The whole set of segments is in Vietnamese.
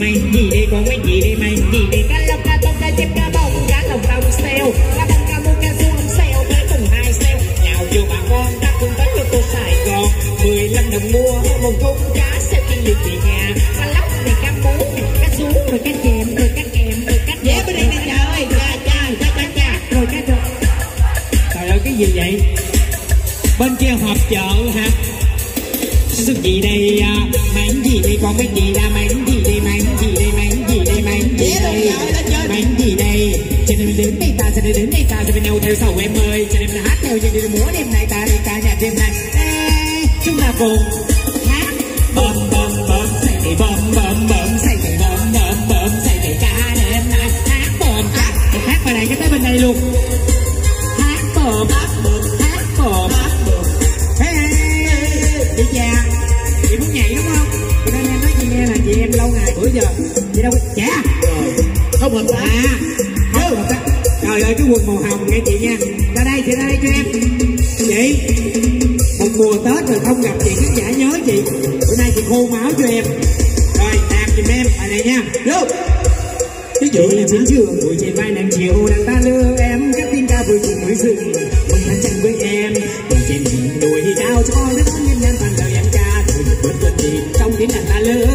mày. Gì đây còn mấy gì đây mày. Gì đây cá lóc cá tôm cá chép cá bông cá lồng tàu xeo cá bông cá mua cá không xeo tới cùng hai xeo nào vô bà con ta cùng tới lượt tô Sài Gòn. 15 đồng mua một thùng cá xeo kiên được về nhà. Cá lóc này cá mú cá sú rồi cá chèm rồi cá kèm rồi cá Vé bên đây nè cha ơi, cha cha cha cha cha. rồi cá trộn trời ơi cái gì vậy? Bên kia họp chợ hả? Sự gì đây à? mảnh gì đây còn mấy gì ra mảnh gì mảnh gì đây mảnh gì đây mảnh gì đây? Mảnh gì đây? Cho nên đến đây ta cho nên đến đây ta cho bên đâu theo sau em ơi. Cho nên là hát theo cho nên múa đêm này ta đi ca nhạc đêm này Ê, chúng ta cùng hát. Bầm bầm bầm say thì bầm bầm bầm say thì bầm bầm bầm say ca đêm này hát bầm hát hát bài này cái tới bên đây luôn. Hát bầm hát bầm chị đâu có trẻ Không hợp tác. à không hợp tác. trời ơi cái quần màu hồng nghe chị nha. Ra đây chị ra đây cho em. Chị một mùa tết rồi không gặp chị khán giả nhớ chị. Bữa nay chị khô máu cho em. Rồi đàn giùm em bài này nha. Vô. Ví Dựa em đến trường Buổi trên vai nàng chiều đàn ta lưa em. Các tin ca vui cùng núi rừng Mừng thanh tranh với em. Buổi trên đỉnh đùi thì trao cho Rất có nhân toàn đời em ca được bớt bớt đi Trong tiếng đàn ta lưa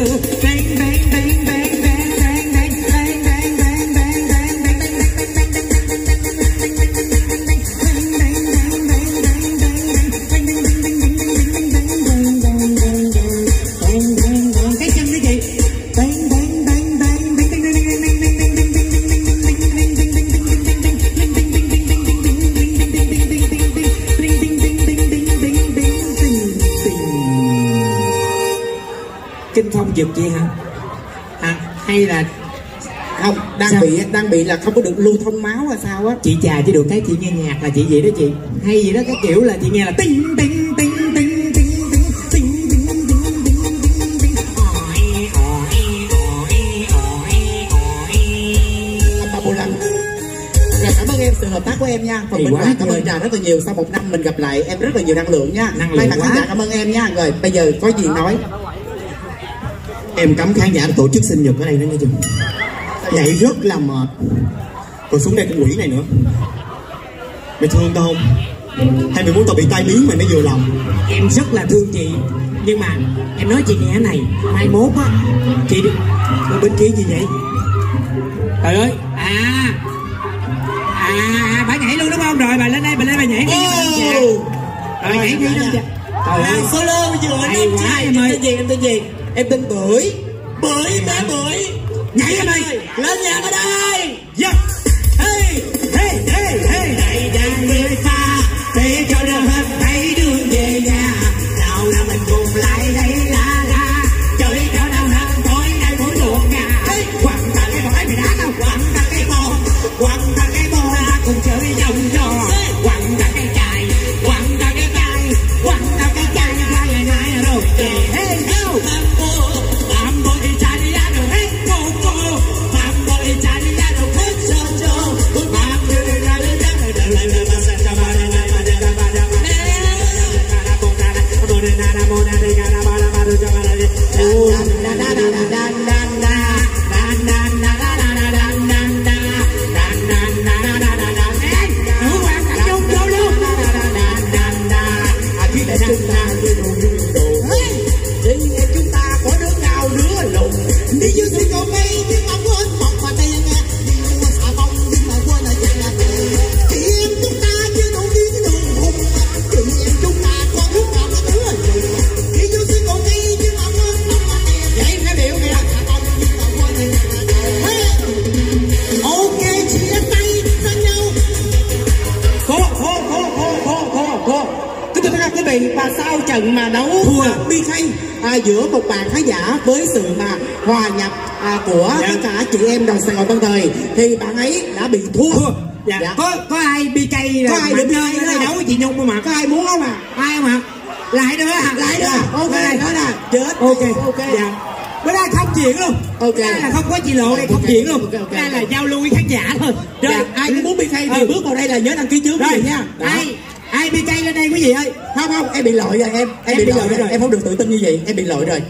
giật gì hả à, hay là không đang sao? bị đang bị là không có được lưu thông máu là sao á chị trà chỉ được cái chị nghe nhạc là chị vậy đó chị hay gì đó cái kiểu là chị nghe là tinh tinh tinh tinh tinh em sự hợp tác của em nha còn Thì mình quá cảm ơn trà rất là nhiều sau một năm mình gặp lại em rất là nhiều năng lượng nha năng lượng Thay mặt quá. cảm ơn em nha rồi bây giờ có gì nói Em cấm khán giả tổ chức sinh nhật ở đây nữa nghe chưa Nhảy rất là mệt. Còn xuống đây con quỷ này nữa. Mày thương tao không? Hay mày muốn tao bị tai biến mày mới vừa lòng? Em rất là thương chị. Nhưng mà em nói chị nghe này mai mốt á chị đi. Ở bên kia gì vậy? Trời ơi. À. À bà nhảy luôn đúng không? Rồi bà lên đây bà lên bà nhảy đi. Dạ. rồi nhảy đi năm trời ơi. Solo vừa em tên gì em tên gì em tên bưởi. Bưởi bé bưởi. Nhảy em đây. Lên nhà ở đây. Yeah. À, giữa một bàn khán giả với sự mà hòa nhập à, của Dạ. tất cả chị em đồng Sài Gòn Tân Thời thì bạn ấy đã bị thua. thua dạ. có có ai bi cây Có ai được chơi BK đây đấu với chị nhung không ạ Có ai muốn không à? ai không ạ lại nữa hả Lại nữa. Ok, Đây. đó là chết. ok Ok. dạ bữa nay không chuyện luôn Ok. đây là không có chị lộ đây không Ok. chuyện luôn Ok, ok, đây ok. là giao lưu với khán giả thôi Dạ, ai cũng muốn bi khay thì Ừ. bước vào đây là nhớ đăng ký trước rồi nha. Đó. ai ai bi cây lên đây quý vị ơi Không không, em bị lội rồi em. Em, Em bị bị lội lội rồi. Em không được tự tin như vậy. Em bị lội rồi.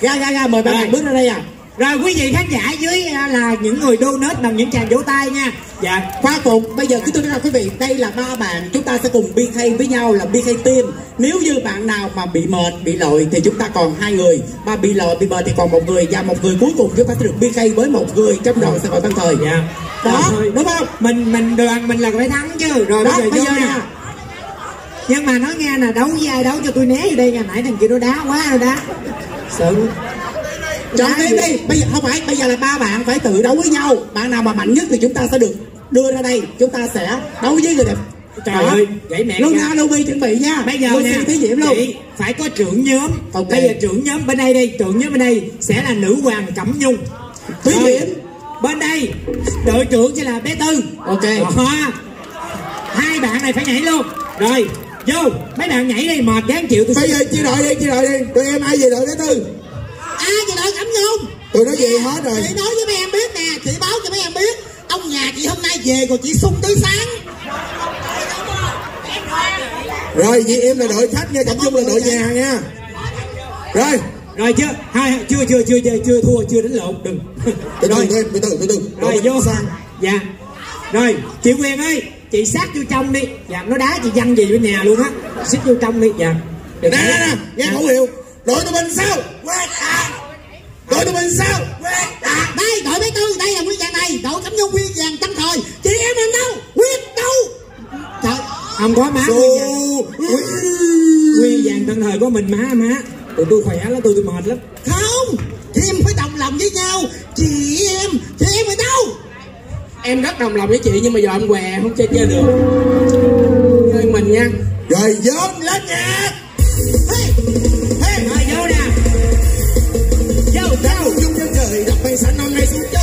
Ra ra ra mời bạn bạn bước ra đây à. rồi quý vị khán giả dưới à, là những người donate bằng những tràng vỗ tay nha dạ Khoa phục, bây giờ cứ tôi nói quý vị, đây là ba bạn, chúng ta sẽ cùng BK với nhau là BK team. Nếu như bạn nào mà bị mệt, bị lội thì chúng ta còn hai người, ba bị lội, bị mệt thì còn một người và một người cuối cùng chúng ta sẽ được BK với một người trong đoàn sẽ gọi tân thời. dạ Đó, Rồi, đúng không? mình mình đoàn mình là phải thắng chứ rồi Đó, bây giờ bây giờ nè. Nhưng mà nói nghe nè đấu với ai đấu cho tôi né vô đây nha nãy thằng kia nó đá quá nó đá sự Chọn Đá đi đi, bây giờ không phải, bây giờ là ba bạn phải tự đấu với nhau. Bạn nào mà mạnh nhất thì chúng ta sẽ được đưa ra đây, chúng ta sẽ đấu với người đẹp. Trời Đó. ơi, gãy mẹ Luna nha. Luby chuẩn bị nha. bây giờ Lucy nè thí điểm luôn. chị phải có trưởng nhóm Ok. bây giờ trưởng nhóm bên đây đi trưởng nhóm bên đây sẽ là nữ hoàng cẩm nhung Thí điểm. bên đây đội trưởng sẽ là bé tư Ok. Đó. hai bạn này phải nhảy luôn rồi vô mấy bạn nhảy đi mệt đáng chịu tôi bây giờ chia đội đi chia đội đi. Tụi em ai về đội thứ tư? Ai về đội Cẩm Nhung? tụi nó về hết rồi. Chị nói với mấy em biết nè, chị báo cho mấy em biết. Ông nhà chị hôm nay về rồi chị sung tới sáng. Rồi vậy em là đội khách nha cẩm dung là đội nhà nha. Rồi. Rồi chưa? Hai chưa chưa chưa chưa chưa thua chưa đánh lộn đừng. Từ từ từ từ từ từ. Rồi vô. Sang. Dạ. Rồi chị quyền ơi chị sát vô trong đi. Dạ nó đá chị văng gì bên nhà luôn á. Xích vô trong đi dạ. Nè nè nè nghe khẩu hiệu. Đội tụi mình sao? Quét à đội tụi mình sao? Quét à Đây, đội mấy tư, đây là nguyên vàng này. Đội Cẩm Nhung nguyên vàng trăm thời. Chị em mình đâu, quyết đâu? Trời, không có má nguyên vàng tân thời có mình má má. Tụi tôi khỏe lắm tôi tôi mệt lắm. Không Chị em phải đồng lòng với nhau. Chị em, chị em ở đâu em rất đồng lòng với chị nhưng mà giờ em què không chơi chơi được. Chơi mình nha. Rồi dớm lên nhạc. Hey, hey, rồi vô nè. Vô Đâu dung chân trời đập bay xanh năm nay xuống chơi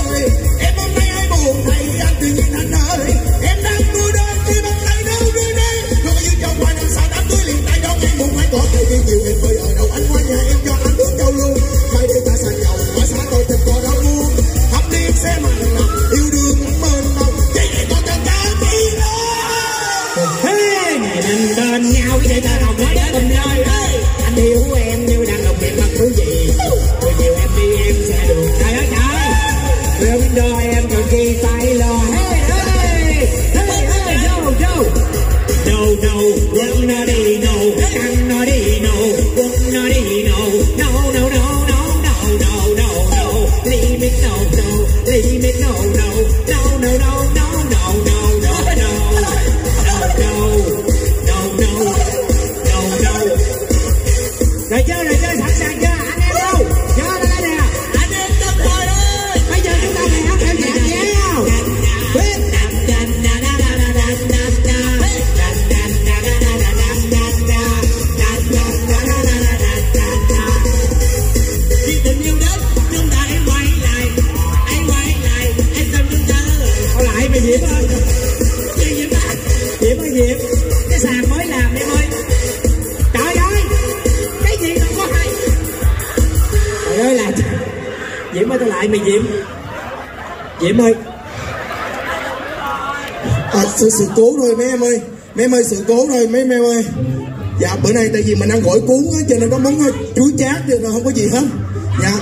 sự, sự cố thôi mấy em ơi. Mấy em ơi sự cố thôi mấy em ơi. Dạ bữa nay tại vì mình ăn gỏi cuốn á cho nên món ờ, chuối chát cho nên không có gì hết. Dạ.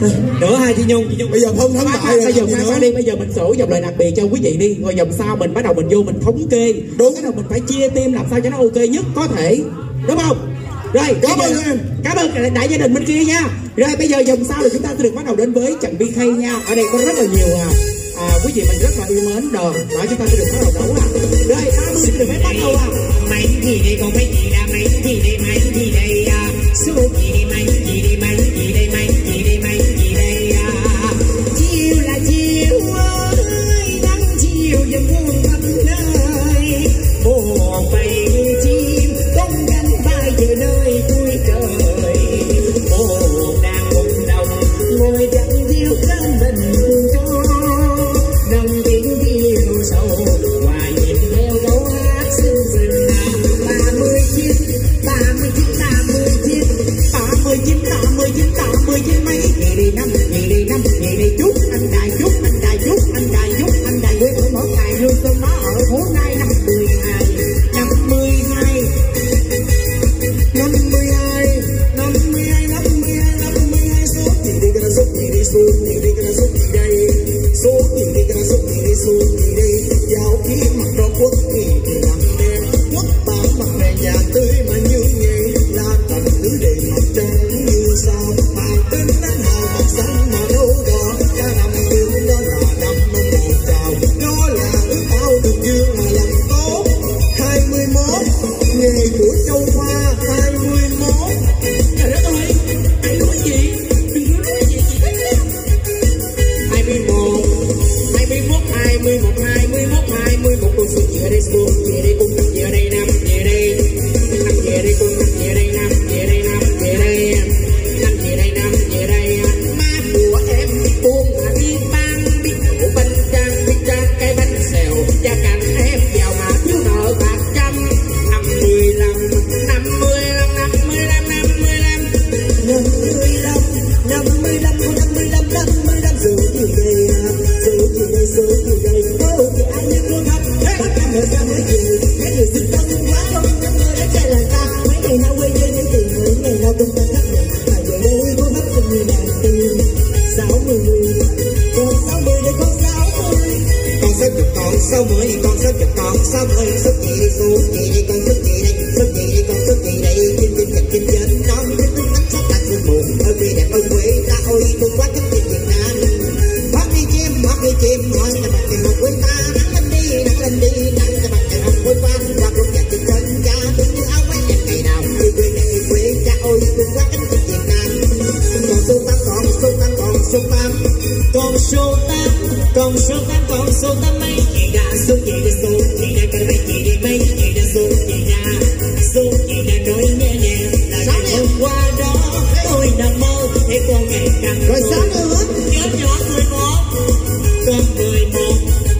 Nữa hai chị nhung chị nhung. Bây giờ không khoan, rồi bây giờ khoan đi bây giờ mình sổ dòng lời đặc biệt cho quý vị đi. Rồi dòng sau mình bắt đầu mình vô mình thống kê. Đúng. cái đầu mình phải chia team làm sao cho nó ok nhất có thể. Đúng không? Rồi Cảm ơn em. cảm ơn đại gia đình bên kia nha. Rồi bây giờ dòng sau thì chúng ta sẽ được bắt đầu đến với trận bi khay nha. Ở đây có rất là nhiều à, à quý vị mình rất là yêu mến đờn mà chúng ta sẽ được bắt đầu đấu à đây 30 sẽ được phép bắt đầu à? Mấy gì đây còn mấy gì là mấy gì đây mấy gì đây. no quốc mươi một con sừng về đây xuống về đây cung về đây năm về đây về đây cung về đây năm con số tám con số tám con số tám mấy chị đã số chị đã số chị đã cần mấy chị đi mấy chị đã số chị đã số chị đã nói nhẹ nhẹ là ngày hôm qua đó tôi nằm mơ thấy con ngày càng rồi sao nữa nhớ nhỏ người một con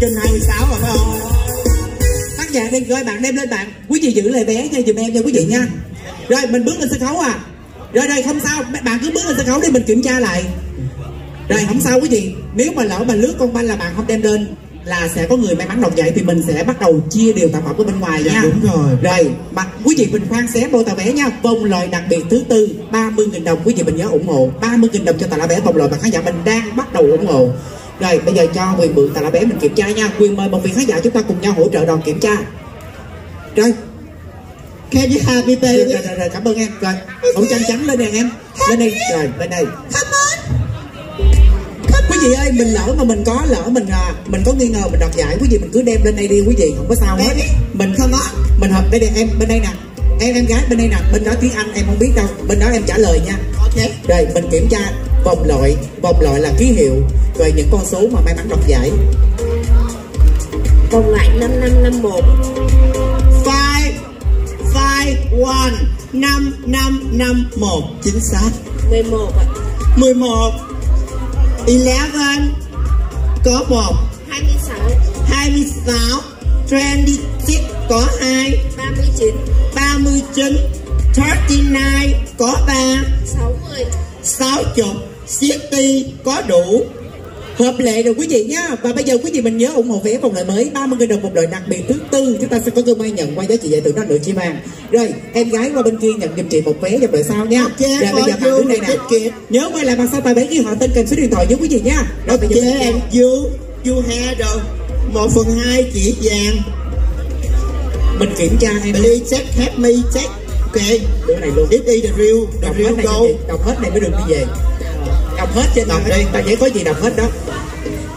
kinh 26 rồi phải không tác giả đi rồi bạn đem lên bạn. Quý vị giữ lời vé cho dùm em nha quý vị nha. Rồi mình bước lên sân khấu à. Rồi rồi không sao. Bạn cứ bước lên sân khấu đi mình kiểm tra lại. Rồi không sao quý vị. Nếu mà lỡ mà lướt con banh là bạn không đem lên là sẽ có người may mắn đoạt giải thì mình sẽ bắt đầu chia đều sản phẩm của bên ngoài Dạ, nha đúng rồi. rồi mà quý vị mình khoan xé bô tàu vé nha. Vòng loại đặc biệt thứ tư 30.000 đồng. Quý vị mình nhớ ủng hộ. 30.000 đồng cho tà lá vé vòng loại mà khán giả mình đang bắt đầu ủng hộ rồi bây giờ cho quyền mượn tà lá vé mình kiểm tra nha. Quyền mời một vị khán giả chúng ta cùng nhau hỗ trợ đoàn kiểm tra. Rồi. Can you happy baby? Rồi, rồi, rồi cảm ơn em. Rồi mẫu trắng trắng lên nè em. Lên đây. Rồi bên đây. Come on. Quý vị ơi mình lỡ mà mình có lỡ mình à, mình có nghi ngờ mình đoạt giải quý vị mình cứ đem lên đây đi quý vị không có sao hết. Mình không có. Mình hợp đây nè em bên đây nè. Em em gái bên đây nè. Bên đó tiếng anh em không biết đâu. Bên đó em trả lời nha. Ok. Rồi mình kiểm tra vòng loại vòng loại là ký hiệu rồi những con số mà may mắn đoạt giải. Vòng loại 5551 five five one năm năm năm một. Chính xác. 11 ạ. 11 eleven. Có một. 26 26 26 có hai. 39 39 39 có ba. 60 60 city có đủ. Hợp lệ rồi quý vị nhá. Và bây giờ quý vị mình nhớ ủng hộ vé vòng loại mới 30 đồng một loại đặc biệt thứ tư. Chúng ta sẽ có cơ may nhận qua giá trị giải thưởng đó nửa chi vàng. Rồi em gái qua bên kia nhận giùm chị một vé dòng loại sau nha. Rồi bây giờ bạn đứng đây nè. nhớ quay lại bằng sau tài vé ghi họ tên kèm số điện thoại với quý vị nha. Rồi bây giờ em you you had rồi. Một phần hai chỉ vàng. Mình kiểm tra em please check help me check. Ok. Đứa này luôn. This is the real the đọc real hết này goal đi, đọc hết này mới được đi về đọc hết trên Đọc đây đi. tài giấy có gì đọc hết đó.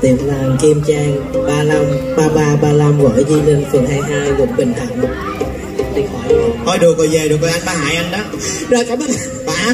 Tiệm vàng Kim Trang 35 33 35 Võ Di Ninh phường 22 quận Bình Thạnh. Điện thoại thôi được rồi về được rồi anh ba hại anh đó. Rồi cảm ơn. Bả